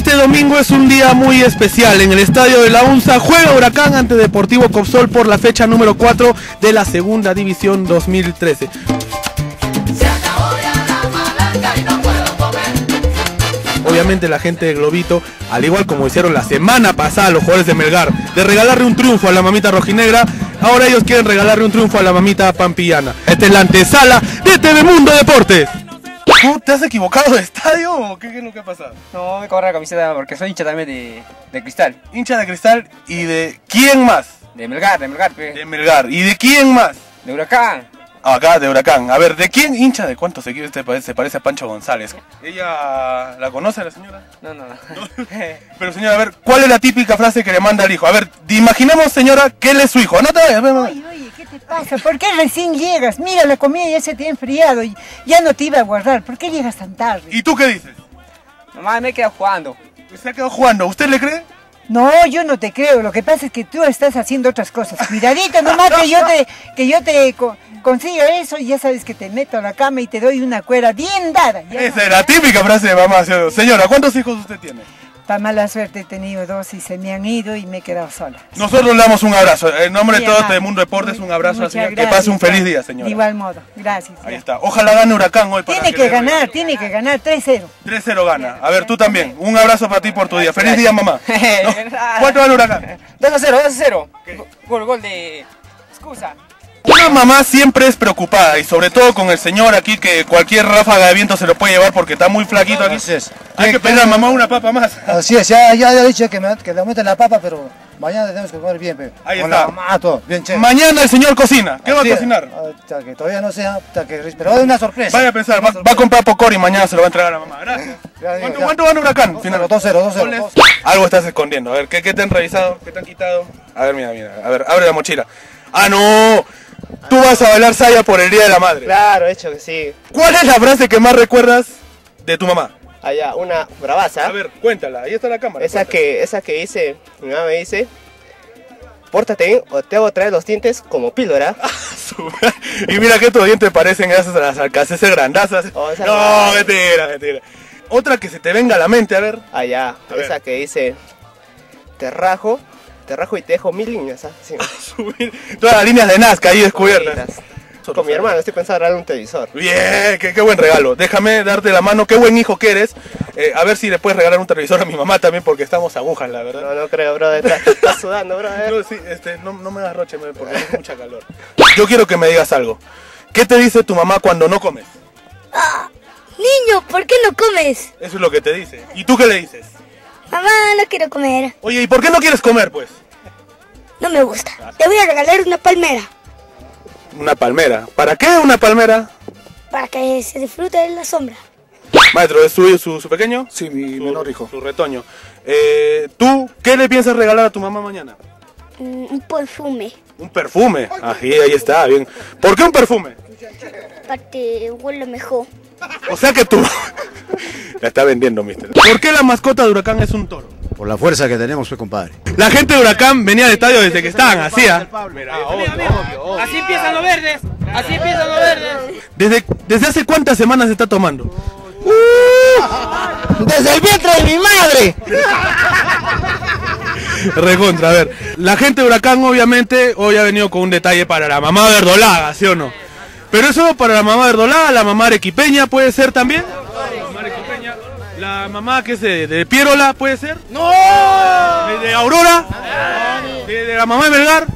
Este domingo es un día muy especial. En el estadio de la UNSA juega Huracán ante Deportivo Copsol por la fecha número 4 de la Segunda División 2013. Obviamente la gente de Globito, al igual como hicieron la semana pasada los jugadores de Melgar, de regalarle un triunfo a la mamita rojinegra, ahora ellos quieren regalarle un triunfo a la mamita pampillana. Esta es la antesala de TV Mundo Deportes. ¿Tú te has equivocado de estadio o qué, qué es lo que ha pasado? No, me cobra la camiseta porque soy hincha también de, de cristal. Hincha de cristal y de quién más? De Melgar, de Melgar, pe. De Melgar. ¿Y de quién más? De Huracán. Acá, de Huracán. A ver, ¿de quién hincha de cuántos equipos este parece? Se parece a Pancho González. ¿Ella la conoce la señora? No, no. Pero señora, a ver, ¿cuál es la típica frase que le manda al hijo? A ver, imaginemos, señora, que él es su hijo. No te vayas, ven, ven. Oye, oye, ¿qué te pasa? ¿Por qué recién llegas? Mira, la comida ya se te ha enfriado y ya no te iba a guardar. ¿Por qué llegas tan tarde? ¿Y tú qué dices? Mamá me queda jugando. Se ha quedado jugando. ¿Usted le cree? No, yo no te creo. Lo que pasa es que tú estás haciendo otras cosas. Cuidadito nomás que yo te, que yo te co- consiga eso y ya sabes que te meto a la cama y te doy una cuera bien dada. Esa es la típica frase de mamá. Señora, ¿cuántos hijos usted tiene? Para mala suerte he tenido dos y se me han ido y me he quedado sola. Nosotros le damos un abrazo. En nombre de Sí, todo ajá. este mundo deportes, un abrazo a la Muchas señora. Que pase un feliz día, señora. De igual modo, gracias. Ahí está. Ojalá gane Huracán hoy. para Tiene le que dé- ganar, tiene que ganar 3-0. 3-0 gana. A ver, tú también. Un abrazo para ti por tu día. Feliz día, mamá. ¿No? ¿Cuánto gana Huracán? 2 a 0, 2 a 0. Gol, gol de. Excusa. Una mamá siempre es preocupada y sobre todo con el señor aquí que cualquier ráfaga de viento se lo puede llevar porque está muy flaquito aquí. Así es. Hay que pedirle a mamá una papa más. Así es, ya, ya he dicho que, me, que le aumenten la papa, pero mañana tenemos que comer bien, pe. Ahí Con está. la mamá, todo, bien chévere. Mañana el señor cocina. ¿Qué va a cocinar? Hasta que todavía no sea, hasta que, pero va a dar una sorpresa. Vaya a pensar, va, va a comprar popcorn y mañana se lo va a entregar a mamá. Gracias. ¿Cuánto, cuánto gana Huracán? 2-0, Final. 2-0, 2-0. Goles. Algo estás escondiendo. A ver, ¿qué, ¿qué te han revisado? ¿Qué te han quitado? A ver, mira, mira. A ver, abre la mochila. ¡Ah, no! Tú vas a bailar saya por el Día de la Madre. Claro, hecho que sí. ¿Cuál es la frase que más recuerdas de tu mamá? Allá, una bravaza. A ver, cuéntala. Ahí está la cámara. esa cuéntala. que, esa que dice, mi mamá me dice, pórtate bien o te hago traer los dientes como píldora. y mira que tus dientes parecen esas las alcaceses grandazas. Oh, no, no. mentira, mentira. Otra que se te venga a la mente, a ver. Allá, A ver. esa que dice, te rajo, te rajo y te dejo mil líneas. ¿ah? Sí. Subir todas las líneas de Nazca ahí descubiertas. Con mi hermano estoy pensando en un televisor. Bien, qué, qué buen regalo. Déjame darte la mano, qué buen hijo que eres. Eh, a ver si le puedes regalar un televisor a mi mamá también, porque estamos agujas, la verdad. No, no creo, brother. Está, está sudando, brother. No, sí, este, no, no me das roche, me- porque hace mucha calor. Yo quiero que me digas algo. ¿Qué te dice tu mamá cuando no comes? Niño, ¿por qué no comes? Eso es lo que te dice. ¿Y tú qué le dices? Mamá, no quiero comer. Oye, ¿y por qué no quieres comer, pues? No me gusta. Te voy a regalar una palmera Una palmera. ¿Para qué una palmera? para que se disfrute de la sombra. Maestro, ¿es suyo su, su pequeño? Sí, mi Su- menor hijo. Su retoño. Eh, ¿Tú qué le piensas regalar a tu mamá mañana? Mm, Un perfume Un perfume. Ahí, ahí está, bien. ¿Por qué un perfume? para que huela mejor. O sea que tú... La está vendiendo, mister. ¿Por qué la mascota de Huracán es un toro? Por la fuerza que tenemos, pues, compadre. La gente de Huracán venía al estadio desde que estaban así, ¿ah? Así empiezan los verdes. Así empiezan los verdes. ¿Desde, ¿Desde hace cuántas semanas se está tomando? ¡Desde el vientre de mi madre! Recontra, a ver. La gente de Huracán, obviamente, hoy ha venido con un detalle para la mamá verdolaga, ¿sí o no? Pero eso para la mamá verdolaga, la mamá arequipeña puede ser también. La mamá que es de, de Pierola puede ser. ¡No! ¿De, de Aurora? ¿De, de la mamá de Melgar?